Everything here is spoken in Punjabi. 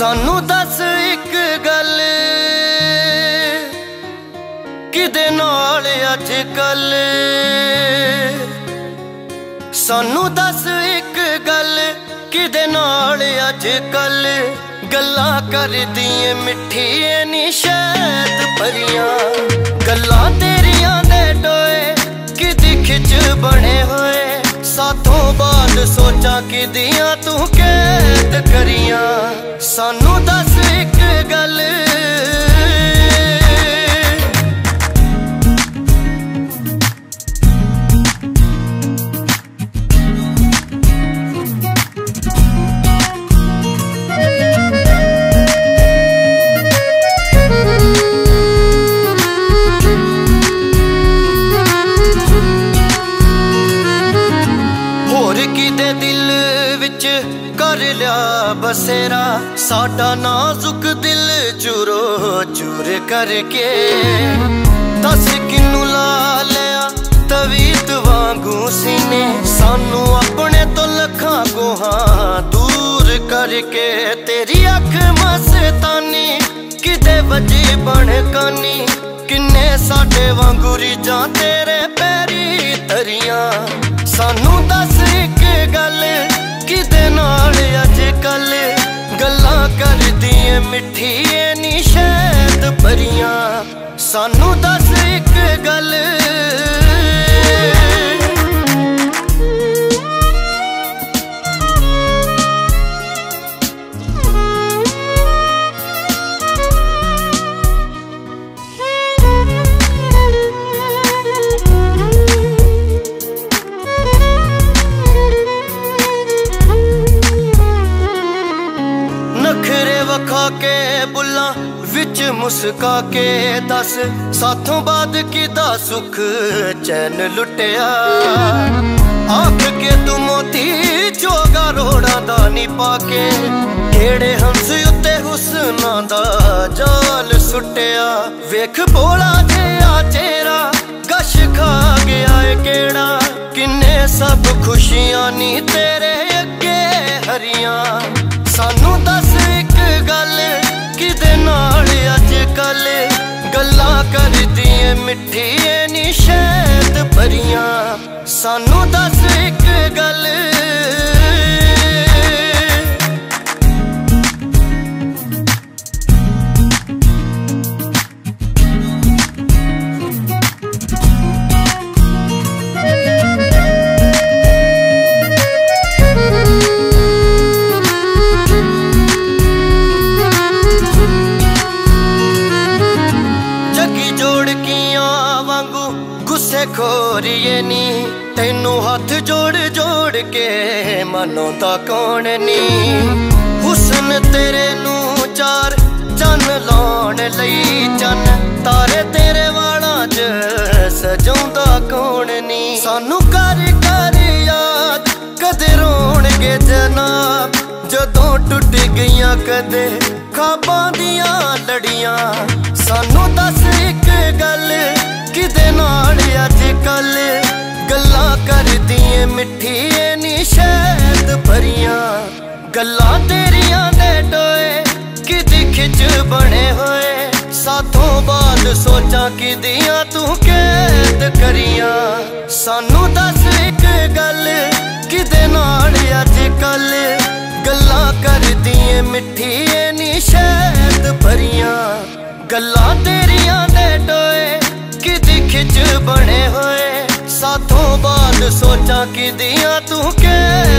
ਸਾਨੂੰ ਦੱਸ ਇੱਕ ਗੱਲ। ਕਿਦੇ ਨਾਲ ਅੱਜ ਕੱਲ? ਸਾਨੂੰ ਦੱਸ ਇੱਕ ਗੱਲ। ਕਿਦੇ ਨਾਲ ਅੱਜ ਕੱਲ? ਗੱਲਾਂ ਕਰਦੀ ਮਿੱਠੀ ਏ ਸ਼ੈਦ ਪਰੀਆਂ ਗੱਲਾਂ ਤੇਰੀਆਂ ਦੇ ਟੋਏ ਕਿਦੀ ਖਿੱਚ ਬਣੇ ਹੋਏ? ਸਾਥੋਂ ਬਾਅਦ ਸੋਚਾਂ ਕਿਦੀਆਂ ਤੂੰ ਕੈਦ ਕਰੀਆਂ? ਸਾਨੂੰ ਦੱਸ ਇੱਕ ਲਿਆ ਬਸੇਰਾ, ਸਾਡਾ ਨਾਜ਼ੁਕ ਦਿਲ ਚੁਰੋ, ਚੁਰ ਕਰਕੇ। ਦੱਸ ਕਿਨੂੰ ਲਾ ਲਿਆ ਤਵੀਤ ਵਾਂਗੂ ਸੀਨੇ? ਸਾਨੂੰ ਆਪਣੇ ਤੋਂ ਲੱਖਾਂ ਕੋਹਾਂ ਦੂਰ ਕਰਕੇ। ਤੇਰੀ ਅੱਖ ਮਸਤਾਨੀ, ਕਿਤੇ ਵੱਜੀ ਬਣ ਕਾਨੀ ਕਿੰਨੇ ਸਾਡੇ ਵਾਂਗੂ ਰੀਜਾਂ ਤੇਰੇ ਪੈਰੀ ਤਰੀਆਂ ਸਾਨੂੰ ਦੱਸ ਸਾਨੂੰ ਦੱਸ ਇੱਕ ਗੱਲ। ਵਖਾ ਕੇ ਬੁੱਲਾਂ ਵਿੱਚ ਮੁਸਕਾ ਕੇ ਦੱਸ, ਸਾਥੋਂ ਬਾਅਦ ਕਿਦਾ ਸੁਖ ਚੈਨ ਲੁੱਟਿਆ? ਆਖ ਕੇ ਤੂੰ ਮੋਤੀ ਜੋਗਾ ਰੋੜਾ ਦਾ ਨੀ ਪਾ ਕੇ ਕਿਹੜੇ ਹੰਸ ਉੱਤੇ ਹੁਸਨਾ ਦਾ ਜਾਲ ਸੁੱਟਿਆ? ਵੇਖ ਭੋਲਾ ਜਿਹਾ ਚਿਹਰਾ ਕਸ਼ ਖਾ ਗਿਆ ਏ ਕਿਹੜਾ? ਕਿੰਨੇ ਸਭ ਖੁਸ਼ੀਆਂ ਨੀ ਤੇਰੇ ਅੱਗੇ ਹਰੀਆਂ। ਕਰਦੀ ਖੋਰੀਏ ਨੀ, ਤੈਨੂੰ ਹੱਥ ਜੋੜ ਜੋੜ ਕੇ ਮਨੋਂ ਕੌਣ ਨੀ? ਹੁਸਨ ਤੇਰੇ ਨੂੰ ਚਾਰ ਚੰਨ ਲਾਉਣ ਲਈ ਚੰਨ, ਤਾਰੇ ਤੇਰੇ ਵਾਲਾਂ 'ਚ ਸਜਾਉਂਦਾ ਕੌਣ ਨੀ? ਸਾਨੂੰ ਕਰ ਕਰ ਯਾਦ, ਕਦੇ ਰੋਣਗੇ ਜਨਾਬ, ਜਦੋਂ ਟੁੱਟ ਗਈਆਂ ਕਦੇ ਖਾਬਾਂ ਦੀਆਂ ਲੜੀਆਂ। ਸਾਨੂੰ ਦੱਸ ਇੱਕ ਗੱਲ ਕਿਦੇ ਨਾਲ ਅੱਜ ਕੱਲ ਗੱਲਾਂ ਕਰਦੀ ਮਿੱਠੀਏ ਨੀ ਸ਼ੈਦ ਭਰੀਆਂ। ਗੱਲਾਂ ਤੇਰੀਆਂ ਦੇ ਟੋਏ ਕਿਦੀ ਖਿੱਚ ਬਣੇ ਹੋਏ? ਸਾਥੋਂ ਬਾਅਦ ਸੋਚਾਂ ਕਿਦੀਆਂ ਤੂੰ ਕੈਦ ਕਰੀਆਂ। ਸਾਨੂੰ ਦੱਸ ਇੱਕ ਗੱਲ ਕਿਦੇ ਨਾਲ ਅੱਜ ਕੱਲ ਗੱਲਾਂ ਕਰਦੀ ਮਿੱਠੀਏ ਨੀ ਸ਼ੈਦ ਭਰੀਆਂ। ਗੱਲਾਂ ਤੇਰੀਆਂ ਦੇ ਟੋਏ ਬਣੇ ਹੋਏ। ਸਾਥੋਂ ਬਾਅਦ ਸੋਚਾਂ ਕਿਦੀਆਂ ਤੂੰ ਕੈਦ